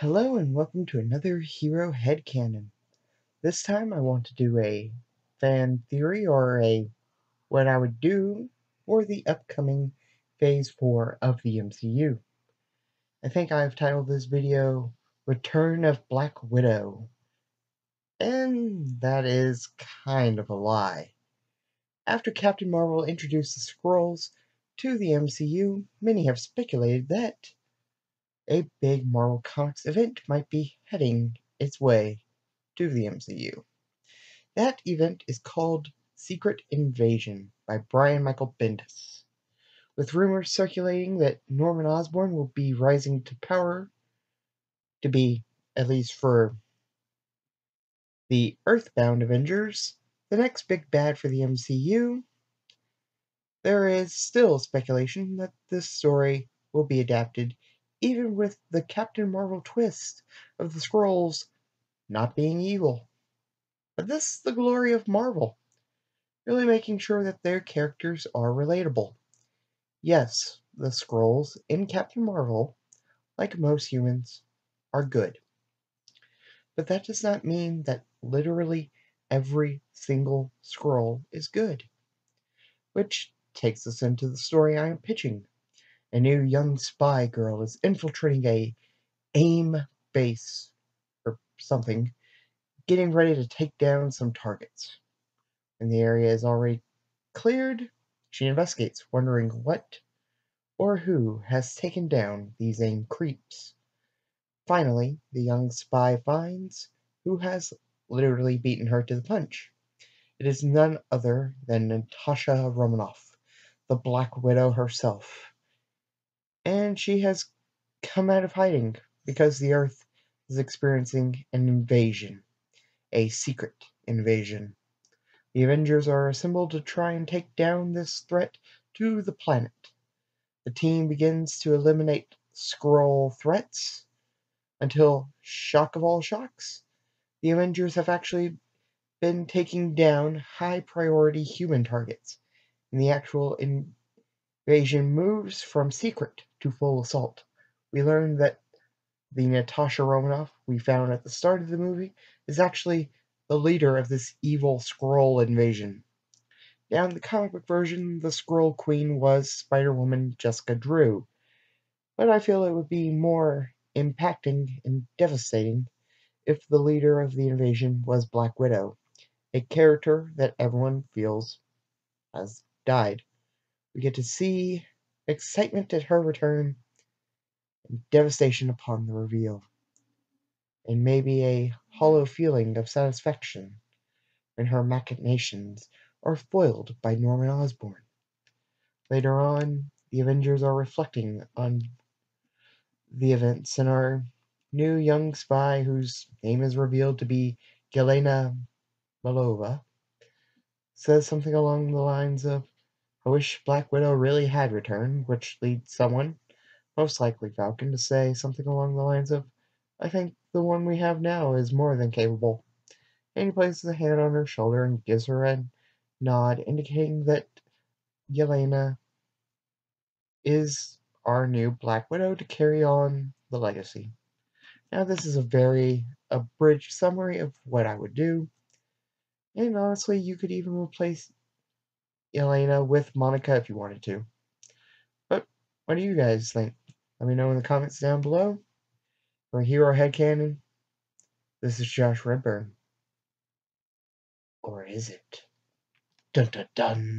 Hello and welcome to another Hero Headcanon. This time I want to do a fan theory or a what I would do for the upcoming Phase 4 of the MCU. I think I've titled this video Return of Black Widow. And that is kind of a lie. After Captain Marvel introduced the Skrulls to the MCU, many have speculated that a big Marvel Comics event might be heading its way to the MCU. That event is called Secret Invasion by Brian Michael Bendis, with rumors circulating that Norman Osborn will be rising to power to be, at least for the Earthbound Avengers, the next big bad for the MCU. There is still speculation that this story will be adapted even with the Captain Marvel twist of the Skrulls not being evil. But this is the glory of Marvel, really making sure that their characters are relatable. Yes, the Skrulls in Captain Marvel, like most humans, are good. But that does not mean that literally every single Skrull is good. Which takes us into the story I am pitching a new young spy girl is infiltrating a AIM base or something, getting ready to take down some targets. And the area is already cleared, she investigates, wondering what or who has taken down these AIM creeps. Finally, the young spy finds who has literally beaten her to the punch. It is none other than Natasha Romanoff, the Black Widow herself and she has come out of hiding because the Earth is experiencing an invasion, a secret invasion. The Avengers are assembled to try and take down this threat to the planet. The team begins to eliminate Skrull threats until, shock of all shocks, the Avengers have actually been taking down high priority human targets, and the actual invasion moves from secret to full assault. We learn that the Natasha Romanoff we found at the start of the movie is actually the leader of this evil Skrull invasion. Now, in the comic book version, the Skrull Queen was Spider Woman Jessica Drew, but I feel it would be more impacting and devastating if the leader of the invasion was Black Widow, a character that everyone feels has died. We get to see excitement at her return, and devastation upon the reveal, and maybe a hollow feeling of satisfaction when her machinations are foiled by Norman Osborn. Later on, the Avengers are reflecting on the events and our new young spy, whose name is revealed to be Yelena Belova, says something along the lines of, I wish Black Widow really had returned, which leads someone, most likely Falcon, to say something along the lines of, I think the one we have now is more than capable. And he places a hand on her shoulder and gives her a nod, indicating that Yelena is our new Black Widow to carry on the legacy. Now, this is a very abridged summary of what I would do. And honestly, you could even replace Elena with Monica if you wanted to. But what do you guys think? Let me know in the comments down below. For Hero Headcanon, this is Josh Redburn. Or is it? Dun dun dun.